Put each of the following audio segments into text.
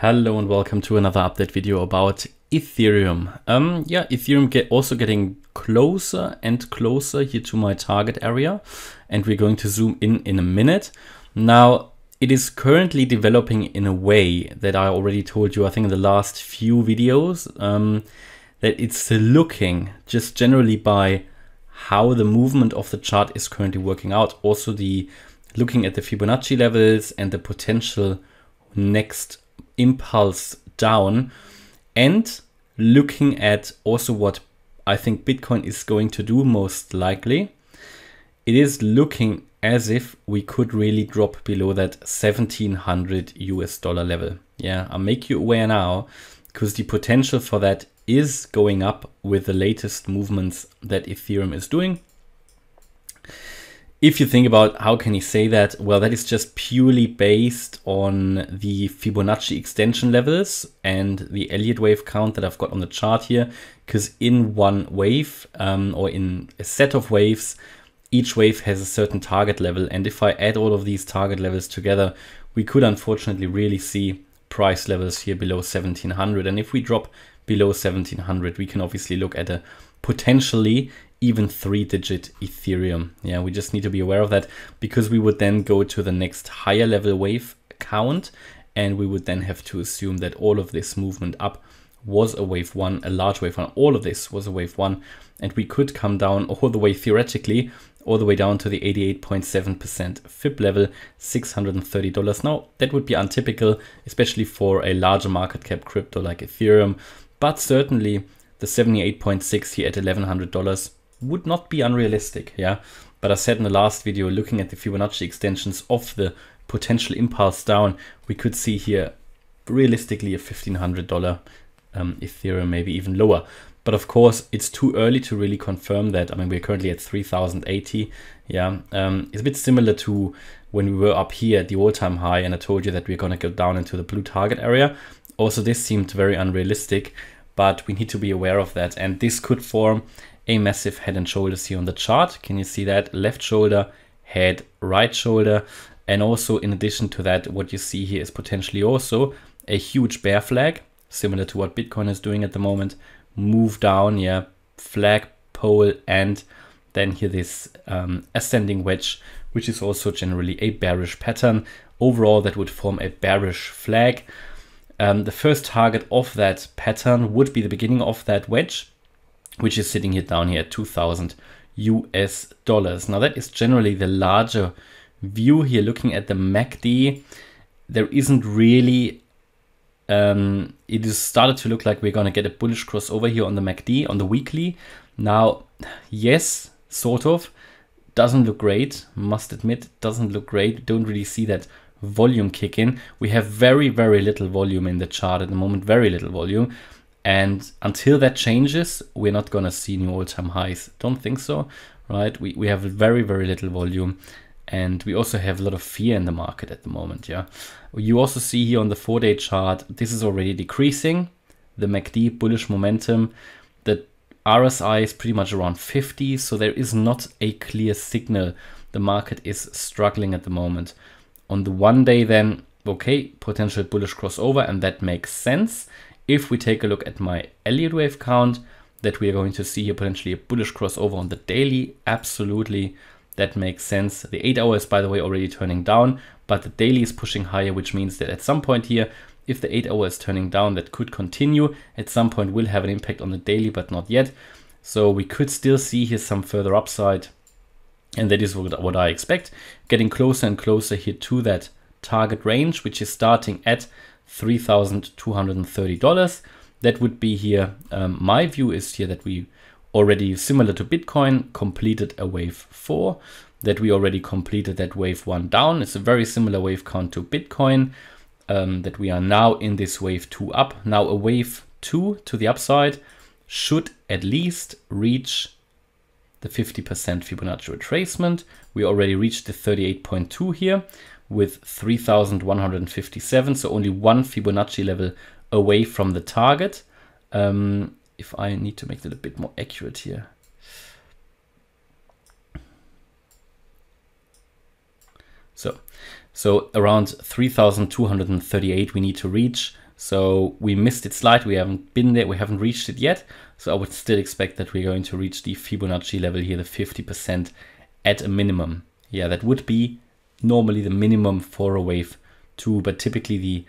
Hello and welcome to another update video about Ethereum. Um, yeah, Ethereum get also getting closer and closer here to my target area and we're going to zoom in in a minute. Now, it is currently developing in a way that I already told you, I think in the last few videos, um, that it's looking just generally by how the movement of the chart is currently working out. Also the looking at the Fibonacci levels and the potential next impulse down and looking at also what I think Bitcoin is going to do most likely, it is looking as if we could really drop below that 1700 US dollar level. Yeah, I'll make you aware now because the potential for that is going up with the latest movements that Ethereum is doing if you think about how can you say that, well, that is just purely based on the Fibonacci extension levels and the Elliott wave count that I've got on the chart here. Because in one wave um, or in a set of waves, each wave has a certain target level. And if I add all of these target levels together, we could unfortunately really see price levels here below 1700. And if we drop below 1700, we can obviously look at a potentially even three digit Ethereum. Yeah, we just need to be aware of that because we would then go to the next higher level wave count and we would then have to assume that all of this movement up was a wave one, a large wave one, all of this was a wave one, and we could come down all the way theoretically, all the way down to the 88.7% FIB level, $630. Now, that would be untypical, especially for a larger market cap crypto like Ethereum, but certainly the 78.6 here at $1,100 would not be unrealistic, yeah. But I said in the last video, looking at the Fibonacci extensions of the potential impulse down, we could see here realistically a $1,500 um, Ethereum, maybe even lower. But of course, it's too early to really confirm that. I mean, we're currently at 3080. Yeah, um, it's a bit similar to when we were up here at the all-time high and I told you that we're going to go down into the blue target area. Also, this seemed very unrealistic, but we need to be aware of that. And this could form a massive head and shoulders here on the chart. Can you see that? Left shoulder, head, right shoulder. And also in addition to that, what you see here is potentially also a huge bear flag, similar to what Bitcoin is doing at the moment. Move down, yeah, flag, pole, and then here this um, ascending wedge, which is also generally a bearish pattern. Overall, that would form a bearish flag. Um, the first target of that pattern would be the beginning of that wedge, which is sitting here down here at 2000 US dollars. Now that is generally the larger view here looking at the MACD. There isn't really, um, it is started to look like we're going to get a bullish crossover here on the MACD on the weekly. Now, yes, sort of. Doesn't look great, must admit, doesn't look great. Don't really see that volume kick in. We have very, very little volume in the chart at the moment, very little volume. And until that changes, we're not going to see new all-time highs. Don't think so, right? We, we have very, very little volume. And we also have a lot of fear in the market at the moment, yeah. You also see here on the four-day chart, this is already decreasing. The MACD bullish momentum, the RSI is pretty much around 50, so there is not a clear signal. The market is struggling at the moment. On the one day then, okay, potential bullish crossover, and that makes sense if we take a look at my Elliott wave count, that we are going to see here potentially a bullish crossover on the daily, absolutely, that makes sense. The 8 hour is, by the way, already turning down, but the daily is pushing higher, which means that at some point here, if the 8 hour is turning down, that could continue. At some point will have an impact on the daily, but not yet. So we could still see here some further upside. And that is what I expect. Getting closer and closer here to that target range, which is starting at $3,230. That would be here. Um, my view is here that we already, similar to Bitcoin, completed a wave four, that we already completed that wave one down. It's a very similar wave count to Bitcoin, um, that we are now in this wave two up. Now a wave two to the upside should at least reach the 50% Fibonacci retracement. We already reached the 38.2 here with 3157, so only one Fibonacci level away from the target. Um, if I need to make that a bit more accurate here. So, so around 3238 we need to reach. So we missed it slightly. We haven't been there. We haven't reached it yet. So I would still expect that we're going to reach the Fibonacci level here, the 50% at a minimum. Yeah, that would be normally the minimum for a oh wave two, but typically the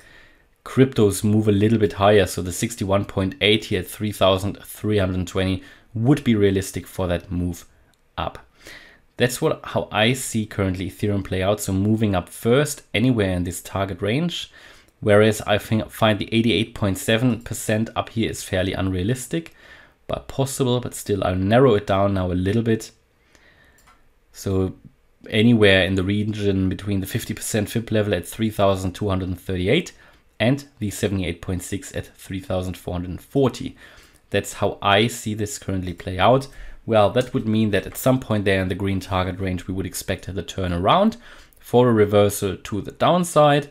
cryptos move a little bit higher. So the 61.8 here at 3,320 would be realistic for that move up. That's what how I see currently Ethereum play out. So moving up first anywhere in this target range. Whereas I think, find the 88.7% up here is fairly unrealistic, but possible, but still I'll narrow it down now a little bit. So anywhere in the region between the 50% FIB level at 3,238 and the 78.6 at 3,440. That's how I see this currently play out. Well, that would mean that at some point there in the green target range, we would expect the turnaround for a reversal to the downside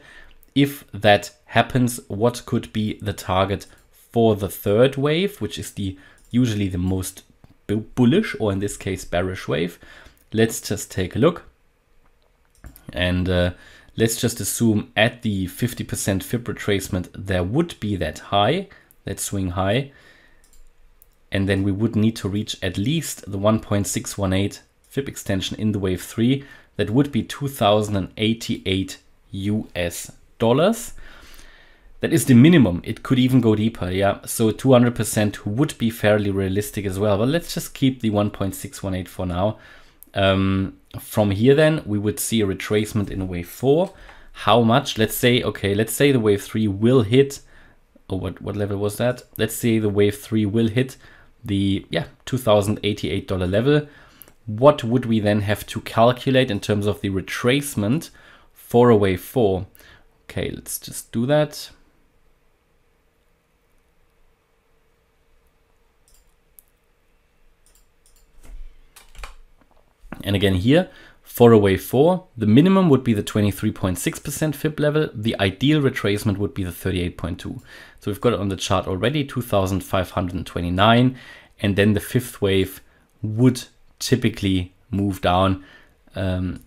if that happens, what could be the target for the third wave, which is the usually the most bullish or in this case bearish wave. Let's just take a look. And uh, let's just assume at the 50% fib retracement, there would be that high, that swing high. And then we would need to reach at least the 1.618 fib extension in the wave 3. That would be 2088 US dollars. That is the minimum. It could even go deeper, yeah. So 200% would be fairly realistic as well. But let's just keep the 1.618 for now. Um, from here then, we would see a retracement in wave 4. How much? Let's say, okay, let's say the wave 3 will hit, oh, what, what level was that? Let's say the wave 3 will hit the, yeah, $2,088 level. What would we then have to calculate in terms of the retracement for a wave 4? Okay, let's just do that. And again here, for a wave 4, the minimum would be the 23.6% fib level. The ideal retracement would be the 38.2. So we've got it on the chart already, 2,529. And then the fifth wave would typically move down um,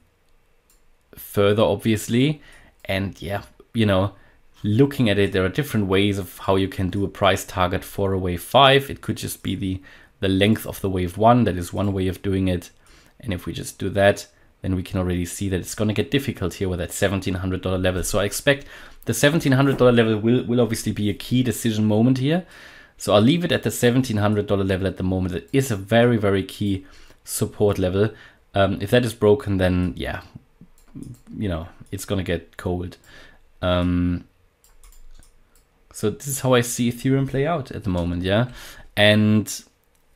further, obviously. And yeah, you know, looking at it, there are different ways of how you can do a price target for a wave 5. It could just be the, the length of the wave 1. That is one way of doing it. And if we just do that, then we can already see that it's going to get difficult here with that $1,700 level. So I expect the $1,700 level will, will obviously be a key decision moment here. So I'll leave it at the $1,700 level at the moment. It is a very, very key support level. Um, if that is broken, then yeah, you know, it's going to get cold. Um, so this is how I see Ethereum play out at the moment, yeah. And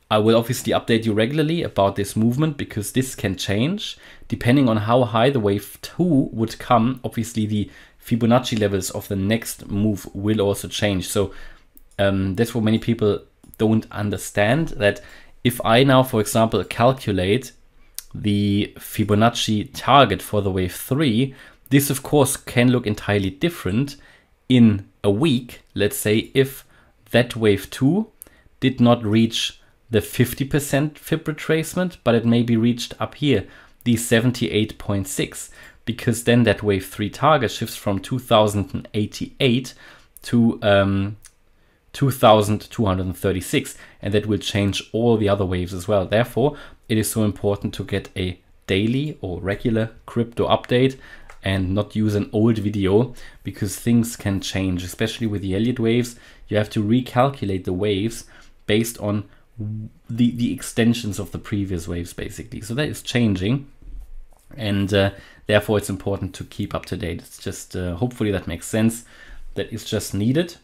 I will obviously update you regularly about this movement because this can change depending on how high the wave 2 would come. Obviously, the Fibonacci levels of the next move will also change. So um, that's what many people don't understand that if I now, for example, calculate the Fibonacci target for the wave 3, this of course can look entirely different in a week. Let's say if that wave 2 did not reach the 50% fib retracement, but it may be reached up here, the 78.6, because then that wave 3 target shifts from 2088 to um, 2236, and that will change all the other waves as well. Therefore, it is so important to get a daily or regular crypto update and not use an old video because things can change, especially with the Elliott waves. You have to recalculate the waves based on the, the extensions of the previous waves, basically. So that is changing. And uh, therefore, it's important to keep up to date. It's just, uh, hopefully, that makes sense. That is just needed.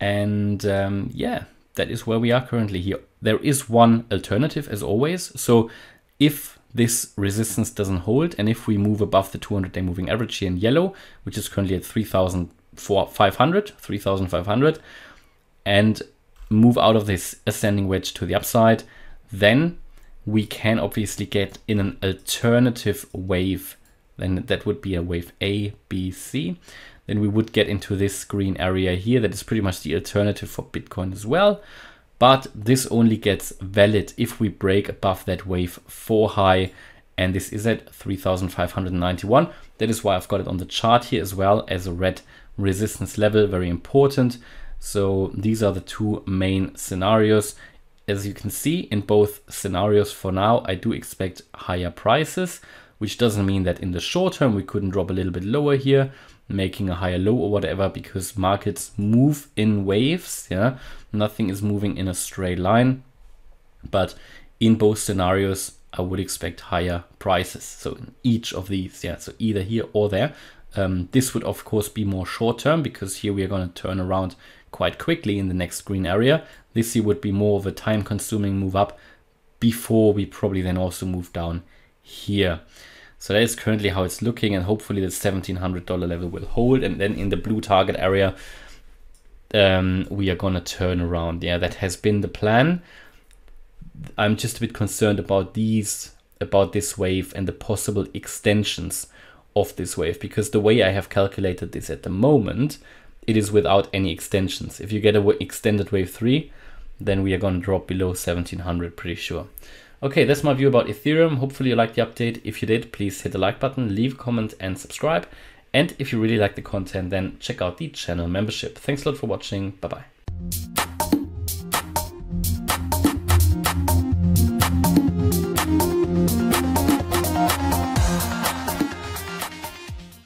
And um, yeah, that is where we are currently here. There is one alternative, as always. So if this resistance doesn't hold, and if we move above the 200-day moving average here in yellow, which is currently at 3,500, 3,500, and move out of this ascending wedge to the upside, then we can obviously get in an alternative wave. Then that would be a wave A, B, C. Then we would get into this green area here. That is pretty much the alternative for Bitcoin as well. But this only gets valid if we break above that wave 4 high. And this is at 3,591. That is why I've got it on the chart here as well as a red resistance level, very important. So these are the two main scenarios. As you can see in both scenarios for now, I do expect higher prices, which doesn't mean that in the short term we couldn't drop a little bit lower here, making a higher low or whatever, because markets move in waves. Yeah, nothing is moving in a straight line. But in both scenarios, I would expect higher prices. So in each of these, yeah, so either here or there. Um, this would of course be more short term because here we are going to turn around quite quickly in the next green area. This here would be more of a time consuming move up before we probably then also move down here. So that is currently how it's looking and hopefully the $1,700 level will hold. And then in the blue target area, um, we are going to turn around. Yeah, that has been the plan. I'm just a bit concerned about these, about this wave and the possible extensions of this wave because the way I have calculated this at the moment, it is without any extensions. If you get a extended wave 3, then we are going to drop below 1700 pretty sure. Okay, that's my view about Ethereum. Hopefully you liked the update. If you did, please hit the like button, leave a comment and subscribe. And if you really like the content, then check out the channel membership. Thanks a lot for watching. Bye-bye.